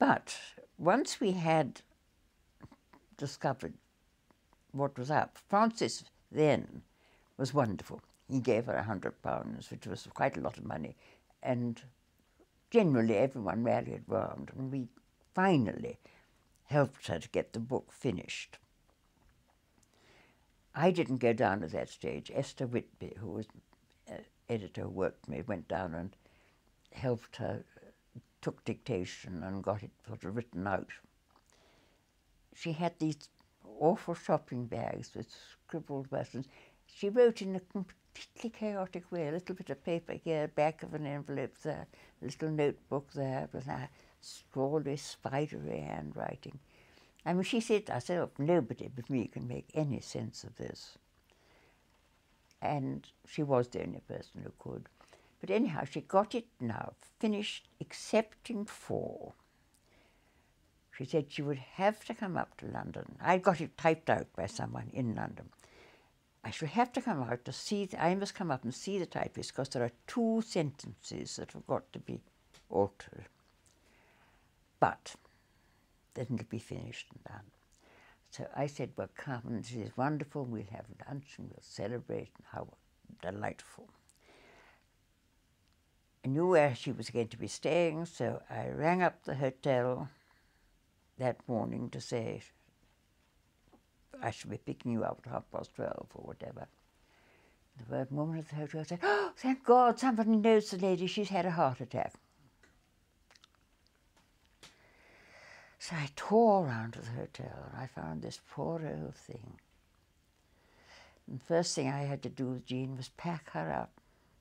But once we had discovered what was up, Francis then was wonderful. He gave her a hundred pounds, which was quite a lot of money, and generally everyone rallied round, and we finally helped her to get the book finished. I didn't go down at that stage. Esther Whitby, who was uh, editor, worked me, went down and helped her, took dictation and got it sort of written out. She had these awful shopping bags with scribbled buttons. She wrote in a completely chaotic way, a little bit of paper here, back of an envelope there, a little notebook there with a scrawly, spidery handwriting. I mean, she said herself, nobody but me can make any sense of this. And she was the only person who could. But anyhow, she got it now, finished, excepting four. She said she would have to come up to London. I got it typed out by someone in London. I shall have to come out to see, the, I must come up and see the typist because there are two sentences that have got to be altered. But then it'll be finished and done. So I said, well, come, this is wonderful, we'll have lunch and we'll celebrate, and how delightful. I knew where she was going to be staying, so I rang up the hotel that morning to say, I should be picking you up at half past 12 or whatever. The woman at the hotel said, Oh, thank God, somebody knows the lady, she's had a heart attack. So I tore around to the hotel and I found this poor old thing. And the first thing I had to do with Jean was pack her up,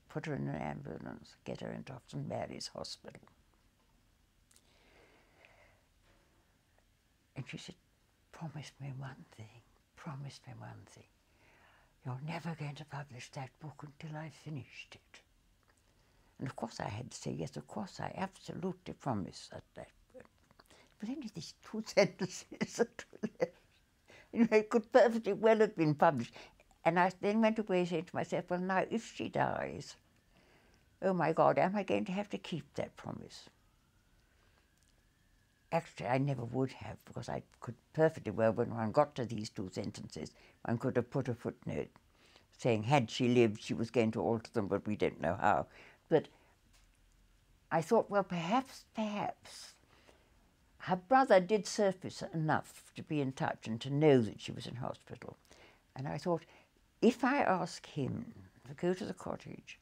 put her in an ambulance, get her into St Mary's Hospital. And she said, promise me one thing, promise me one thing. You're never going to publish that book until I've finished it. And of course I had to say, yes, of course I absolutely promise that, that but only these two sentences were left. You know, it could perfectly well have been published. And I then went away saying to myself, well, now, if she dies, oh my God, am I going to have to keep that promise? Actually, I never would have, because I could perfectly well, when one got to these two sentences, one could have put a footnote saying, had she lived, she was going to alter them, but we don't know how. But I thought, well, perhaps, perhaps her brother did surface enough to be in touch and to know that she was in hospital. And I thought, if I ask him to go to the cottage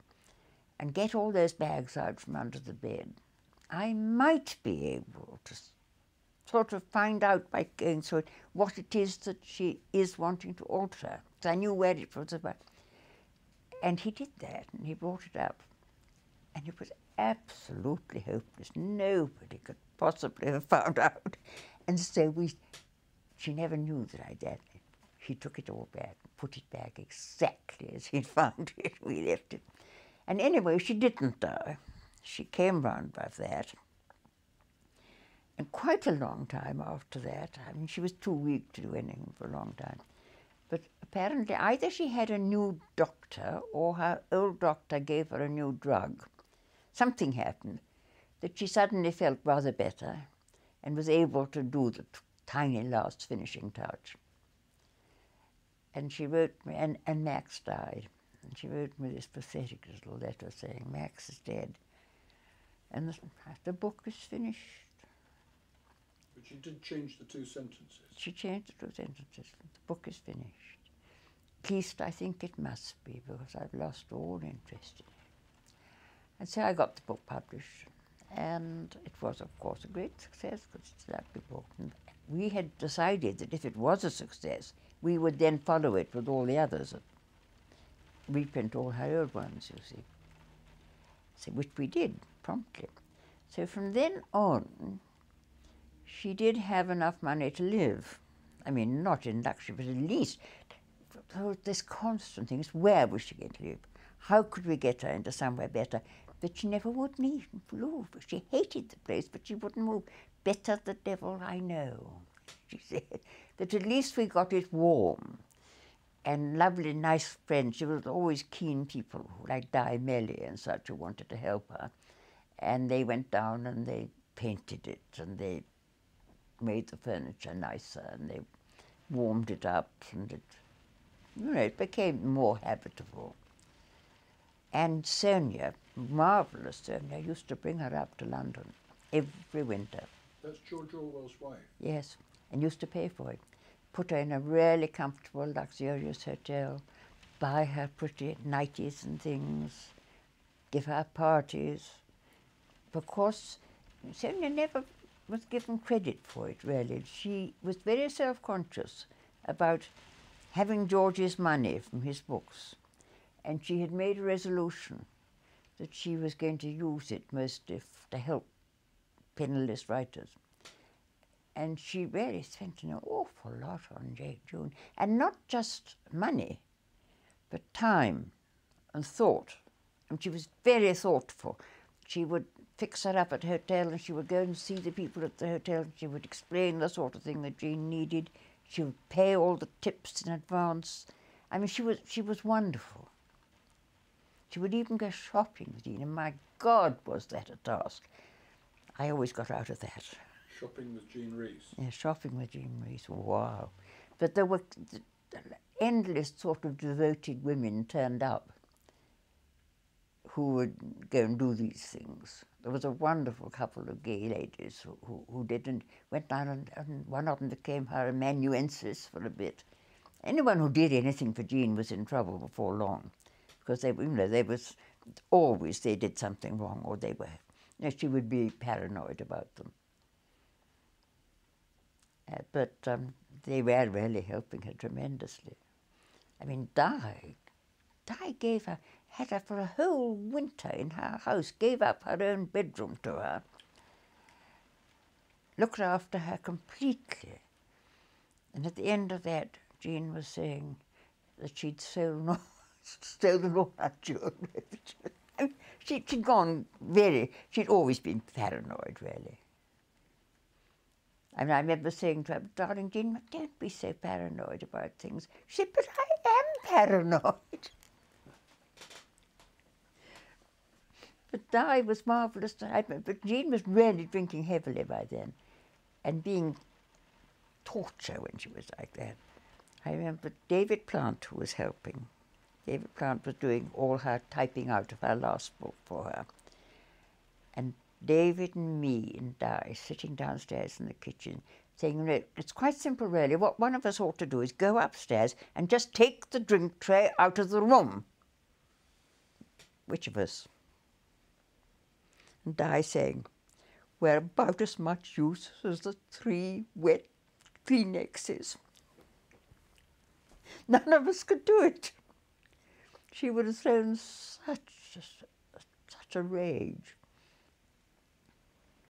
and get all those bags out from under the bed, I might be able to sort of find out by going through it what it is that she is wanting to alter. So I knew where it was about. And he did that, and he brought it up. And it was absolutely hopeless. Nobody could possibly have found out. And so we, she never knew that I did She took it all back, put it back exactly as he'd found it. We left it. And anyway, she didn't die. She came round by that. And quite a long time after that, I mean, she was too weak to do anything for a long time. But apparently, either she had a new doctor or her old doctor gave her a new drug. Something happened that she suddenly felt rather better and was able to do the tiny last finishing touch. And she wrote me, and, and Max died. And she wrote me this pathetic little letter saying, Max is dead. And the, the book is finished. But she did change the two sentences. She changed the two sentences. The book is finished. At least I think it must be, because I've lost all interest in it. And so I got the book published. And it was, of course, a great success because it's a that book. And we had decided that if it was a success, we would then follow it with all the others. Reprint all her old ones, you see. So, which we did promptly. So from then on, she did have enough money to live. I mean, not in luxury, but at least this constant thing is where was she going to live? How could we get her into somewhere better? But she never would move. She hated the place, but she wouldn't move. Better the devil I know, she said. That at least we got it warm. And lovely, nice friends. She was always keen people like Di Melly and such who wanted to help her. And they went down and they painted it and they made the furniture nicer and they warmed it up and it, you know, it became more habitable. And Sonia, marvellous Sonia, used to bring her up to London every winter. That's George Orwell's wife. Yes, and used to pay for it. Put her in a really comfortable, luxurious hotel, buy her pretty nighties and things, give her parties. Of course, Sonia never was given credit for it, really. She was very self conscious about having George's money from his books. And she had made a resolution that she was going to use it mostly to help penniless writers. And she really spent an awful lot on Jake June. And not just money, but time and thought. And she was very thoughtful. She would fix her up at hotel and she would go and see the people at the hotel and she would explain the sort of thing that Jean needed. She would pay all the tips in advance. I mean, she was, she was wonderful. She would even go shopping with Jean, and my God, was that a task. I always got out of that. Shopping with Jean Rhys. Yeah, shopping with Jean Rhys, wow. But there were endless sort of devoted women turned up who would go and do these things. There was a wonderful couple of gay ladies who, who, who did and went down and, and one of them became her amanuensis for a bit. Anyone who did anything for Jean was in trouble before long because they, you know, they was always they did something wrong or they were, you know, she would be paranoid about them. Uh, but um, they were really helping her tremendously. I mean, Di, Di gave her, had her for a whole winter in her house, gave up her own bedroom to her, looked after her completely. And at the end of that, Jean was saying that she'd stolen all, stolen all her children. she, she'd gone very, she'd always been paranoid, really. Mean, I remember saying to her, darling Jean, don't be so paranoid about things. She said, but I am paranoid. but Di was marvellous. But Jean was really drinking heavily by then and being torture when she was like that. I remember David Plant who was helping. David Plant was doing all her typing out of her last book for her. And David and me and uh, Di sitting downstairs in the kitchen saying, no, it's quite simple really. What one of us ought to do is go upstairs and just take the drink tray out of the room. Which of us? And Di saying, we're about as much use as the three wet Kleenexes. None of us could do it. She would have thrown such a, such a rage.